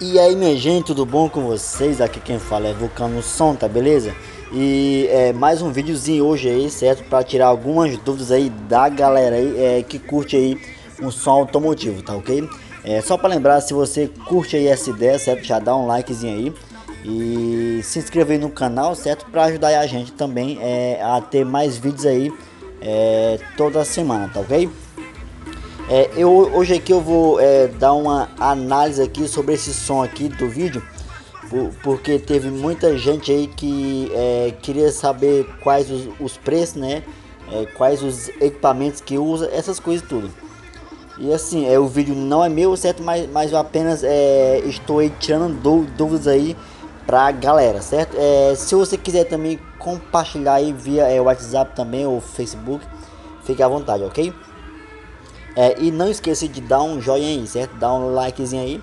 E aí minha gente, tudo bom com vocês? Aqui quem fala é Vulcano Som, tá beleza? E é, mais um videozinho hoje aí, certo? Para tirar algumas dúvidas aí da galera aí é, que curte aí um som automotivo, tá ok? É, só para lembrar, se você curte aí essa ideia, certo? Já dá um likezinho aí e se inscrever no canal, certo? Para ajudar a gente também é, a ter mais vídeos aí é, toda semana, tá ok? É, eu, hoje aqui eu vou é, dar uma análise aqui sobre esse som aqui do vídeo por, porque teve muita gente aí que é, queria saber quais os, os preços né? É, quais os equipamentos que usa essas coisas tudo. E assim é o vídeo não é meu certo? Mas, mas eu apenas é, estou aí tirando dúvidas aí pra galera certo? É, se você quiser também compartilhar aí via WhatsApp também ou Facebook fique à vontade ok é, e não esqueça de dar um joinha aí, certo? Dá um likezinho aí.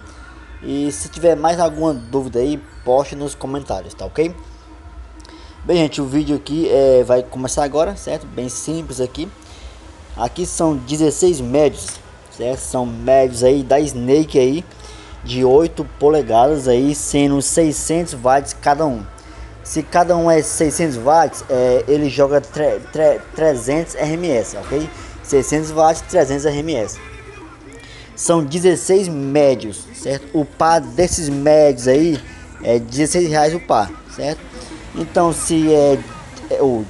E se tiver mais alguma dúvida aí, poste nos comentários, tá ok? Bem, gente, o vídeo aqui é, vai começar agora, certo? Bem simples aqui. Aqui são 16 médios, certo? São médios aí da Snake aí, de 8 polegadas aí, sendo 600 watts cada um. Se cada um é 600 watts, é, ele joga 300 RMS, ok? 600 watts 300 RMS. São 16 médios, certo? O par desses médios aí é 16 reais o par, certo? Então se é, é o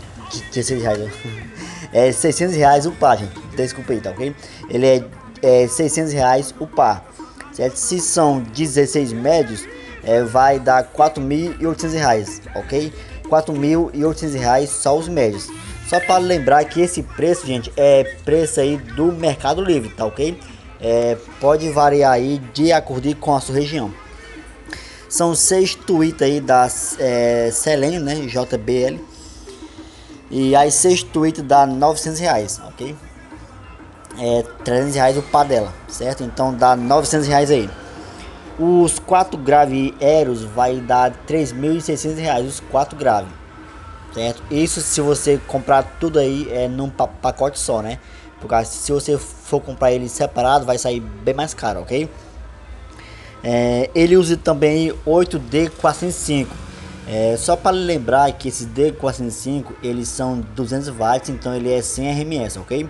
16 reais, é 600 reais o par, gente. Desculpa aí, tá ok? Ele é, é 600 reais o par, certo? Se são 16 médios, é, vai dar 4.800 reais, ok? 4.800 reais só os médios. Só para lembrar que esse preço, gente, é preço aí do Mercado Livre, tá ok? É, pode variar aí de acordo com a sua região. São seis tweets aí da é, Selene, né? JBL. E as seis tweets dá 900 reais, ok? É 300 reais o par dela, certo? Então dá 900 reais aí. Os quatro grave aéreos vai dar 3.600 reais, os quatro grave certo? Isso se você comprar tudo aí é num pacote só, né? Porque se você for comprar ele separado, vai sair bem mais caro, ok? É, ele usa também 8D405. É, só para lembrar que esses D405 eles são 200 watts, então ele é 100 RMS, ok?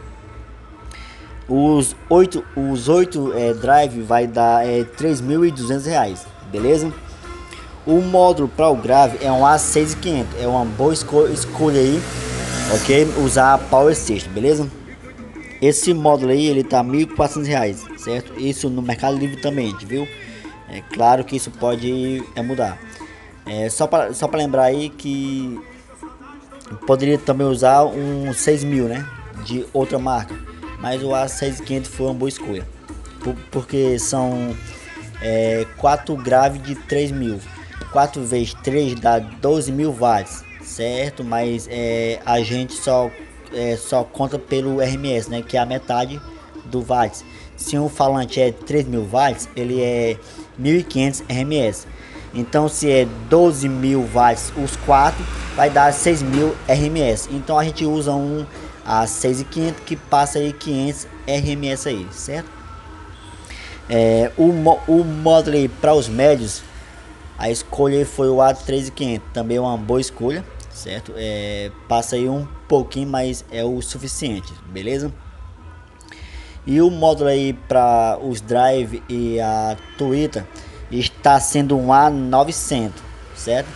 Os 8, os 8 é, drive vai dar é, 3.200 reais, beleza? O módulo para o grave é um A6500, é uma boa esco escolha aí, ok? Usar Power System, beleza? Esse módulo aí ele tá R$ reais, certo? Isso no Mercado Livre também, viu? É claro que isso pode é, mudar. É, só para só lembrar aí que poderia também usar um 6000, né? De outra marca, mas o A6500 foi uma boa escolha, por, porque são é, 4 grave de 3000 4 vezes 3 dá 12 mil watts, certo? Mas é, a gente só, é, só conta pelo RMS, né? Que é a metade do watts. Se um falante é 3 mil watts, ele é 1500 RMS. Então, se é 12 mil watts os 4, vai dar 6 mil RMS. Então, a gente usa um a 6500 que passa aí 500 RMS aí, certo? É, o, o módulo para os médios a escolha foi o A3500, também é uma boa escolha, certo? É, passa aí um pouquinho, mas é o suficiente, beleza? E o módulo aí para os drive e a Twitter está sendo um A900, certo?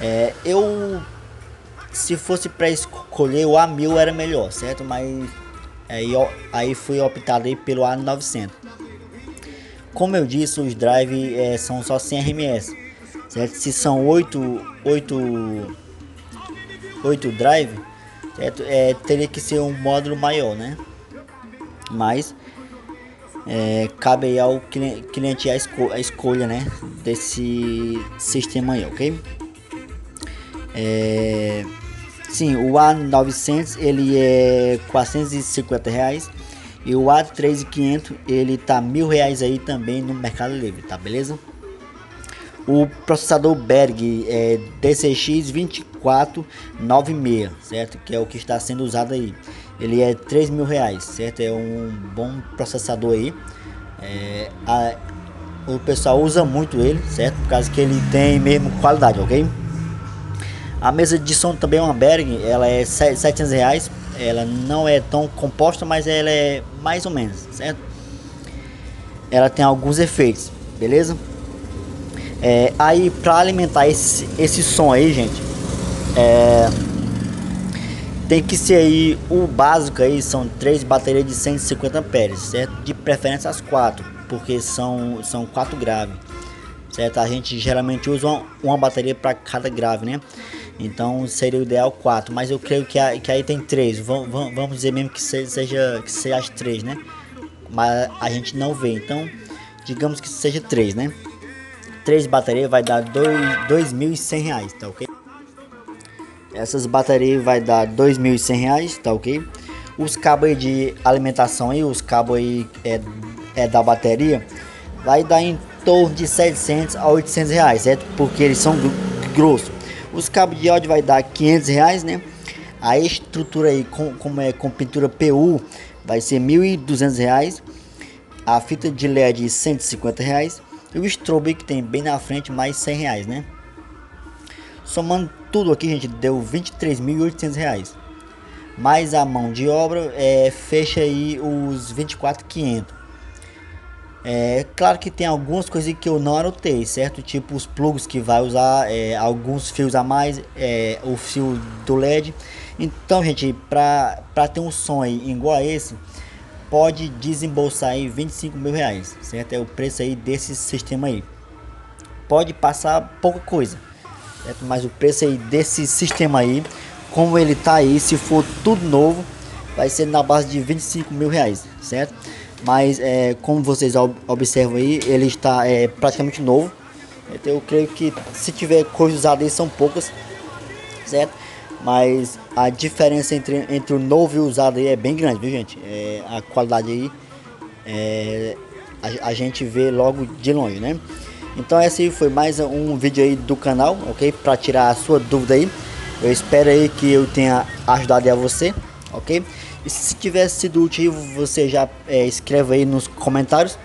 É, eu, se fosse para escolher o A1000 era melhor, certo? Mas aí, aí fui optado aí pelo A900. Como eu disse, os drive é, são só 100 RMS certo? Se são 8, 8, 8 drive, certo? É, teria que ser um módulo maior, né? Mas é, cabe aí ao cliente a, esco a, escolha, né? Desse sistema aí, ok? É, sim, o A900 ele é 450 reais e o A3500 ele tá mil reais aí também no Mercado Livre, tá beleza? O processador Berg é DCX 2496, certo? Que é o que está sendo usado aí. Ele é 3 mil reais, certo? É um bom processador aí. É, a, o pessoal usa muito ele, certo? Por causa que ele tem mesmo qualidade, ok? A mesa de som também é uma Berg, ela é 700 reais. Ela não é tão composta, mas ela é mais ou menos, certo? Ela tem alguns efeitos, beleza? É, aí para alimentar esse, esse som aí, gente, é, tem que ser aí o básico aí são três baterias de 150 amperes, certo? De preferência as quatro, porque são são quatro graves, certo? A gente geralmente usa uma, uma bateria para cada grave, né? Então seria o ideal 4, mas eu creio que, a, que aí tem 3. Vamos, vamos dizer mesmo que seja que seja as 3, né? Mas a gente não vê, então digamos que seja 3, né? 3 baterias vai dar 2.100 reais, tá ok? Essas baterias vai dar 2.100 reais, tá ok? Os cabos de alimentação aí, os cabos aí é, é da bateria, vai dar em torno de 700 a 800 reais, certo? Porque eles são grossos. Os cabos de áudio vai dar 500 reais, né? A estrutura aí, com, como é com pintura PU, vai ser 1.200 reais. A fita de LED 150 reais. E o strobe que tem bem na frente, mais 100 reais, né? Somando tudo aqui, gente, deu 23.800 reais. Mais a mão de obra, é, fecha aí os 24.500. É claro que tem algumas coisas que eu não anotei, certo? Tipo os plugs que vai usar, é, alguns fios a mais, é, o fio do LED. Então, gente, para ter um som igual a esse, pode desembolsar aí 25 mil reais, certo? É o preço aí desse sistema aí. Pode passar pouca coisa, certo? Mas o preço aí desse sistema aí, como ele tá aí, se for tudo novo, vai ser na base de 25 mil reais, certo? mas é, como vocês observam aí, ele está é, praticamente novo. Então, eu creio que se tiver coisas usadas aí são poucas, certo? Mas a diferença entre, entre o novo e o usado aí é bem grande, viu gente? É, a qualidade aí é, a, a, gente vê logo de longe, né? Então esse foi mais um vídeo aí do canal, ok? Para tirar a sua dúvida aí. Eu espero aí que eu tenha ajudado a você, ok? E se tiver sido útil, você já é, escreve aí nos comentários.